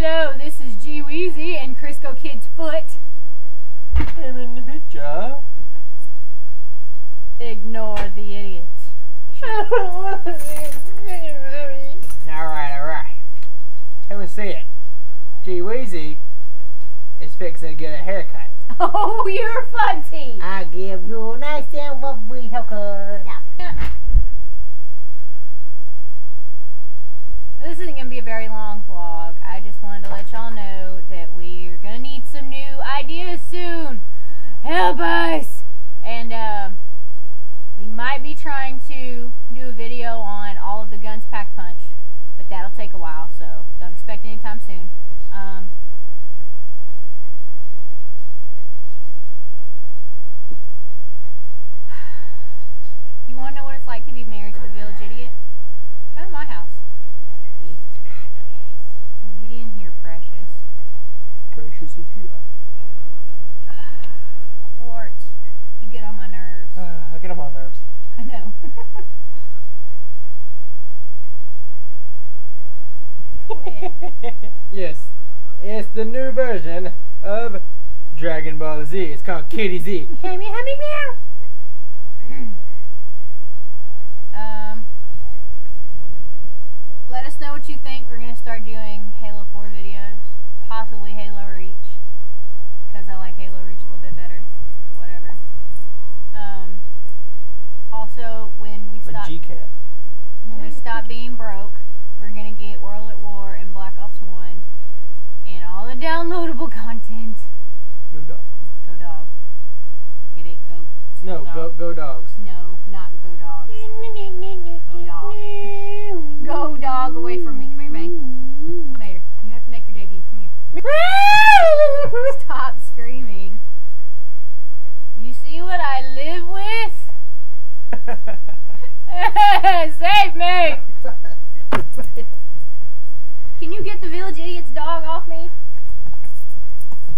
Hello, this is G Weezy and Kriskokid's foot. I'm in the picture. Ignore the idiot. alright, alright. Everyone see it. G Weezy is fixing to get a haircut. Oh, you're funty. I give you a nice and lovely haircut. This isn't gonna be a very long vlog. I just wanted to let y'all know that we're gonna need some new ideas soon. Help us! And uh, we might be trying to do a video on all of the guns pack punch, but that'll take a while, so don't expect anytime soon. Um, you wanna know what it's like to be married to the village idiot? Come to my house. Get in here, precious. Precious is here. Lord, you get on my nerves. Uh, I get on my nerves. I know. Yes, it's the new version of Dragon Ball Z. It's called Kitty Z. Hammy, hammy, meow. um, let us know what you think. We're gonna start doing Halo 4 videos, possibly Halo Reach, because I like Halo Reach a little bit better. Whatever. Um, also, when we stop, G-Cat. when we stop being broke, we're gonna get World at War and Black Ops 1 and all the downloadable content. Go dog. Go dog. Get it? Go. No, go go dogs. No, not go dogs. Go dog. Go dog away from me. Come here, May. Mater, you have to make your debut. Come here. Stop screaming. You see what I live with? Save me! Can you get the village idiot's dog off me?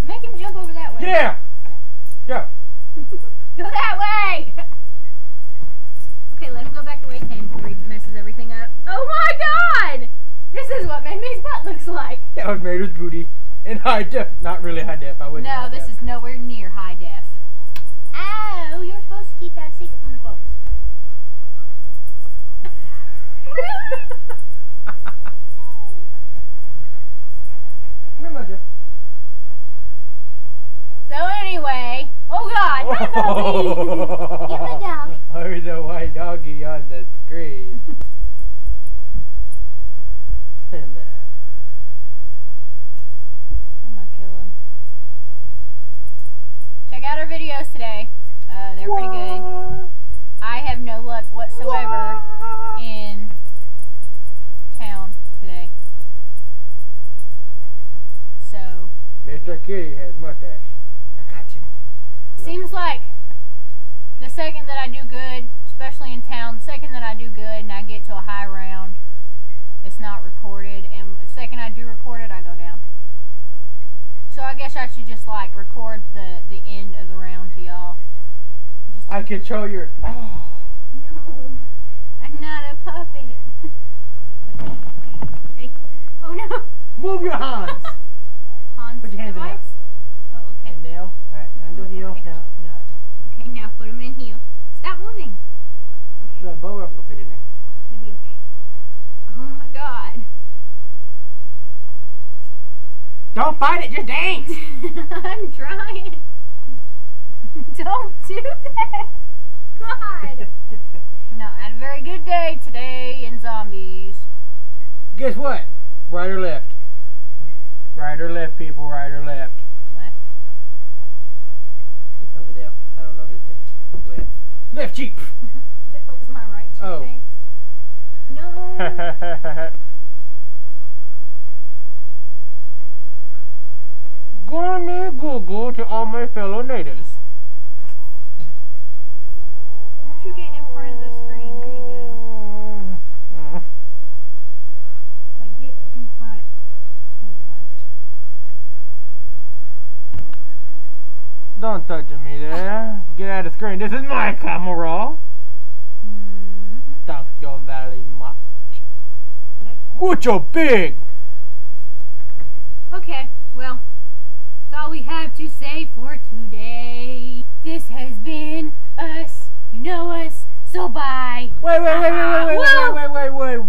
Make him jump over that way. yeah. Go. Go that way! okay, let him go back the way he came before he messes everything up. Oh my god! This is what Maymay's butt looks like. That was made with booty in high def. Not really high def. I wouldn't. No, this def. is nowhere near high def. Oh, you're supposed to keep that a secret from the folks. Come here, Mojo. So anyway, oh god, my puppy! Get my dog. Oh, the white doggy on the screen. and, I'm gonna kill him. Check out our videos today. Uh, they're pretty good. I have no luck whatsoever in town today. So, Mr. Kitty has mustache. I got you. seems like the second that I do good, especially in town, the second that I do good and I get to a high round, it's not recorded, and the second I do record it, I go down. So I guess I should just like record the the end of the round to y'all. Just I control your. Oh. No, I'm not a puppet. Wait, wait, okay, ready? Oh no, Move your hands. Hans Put your hands in device. Oh, okay. and now, alright, undo Okay. heel. Now, now. Okay, now put them in heel. Stop moving. Okay, Look, bow rubber will fit in there. it'll be okay. Oh my God. Don't fight it, just dance. I'm trying. Don't do that. God. No, I had a very good day today in zombies. Guess what? Right or left? Right or left, people. Right or left? Left. It's over there. I don't know his name. Left. Cheek. That was my right cheek. Oh. thanks. No. Gourmet Google to all my fellow natives. You get in front Don't touch me there. Get out of the screen. This is my camera. Mm-hmm. Thank you very much. What your big? Okay, well, that's all we have to say for today. This has been us. You know us. So bye. Wait, wait, wait, wait, wait, wait, ah, wait, wait, wait, wait.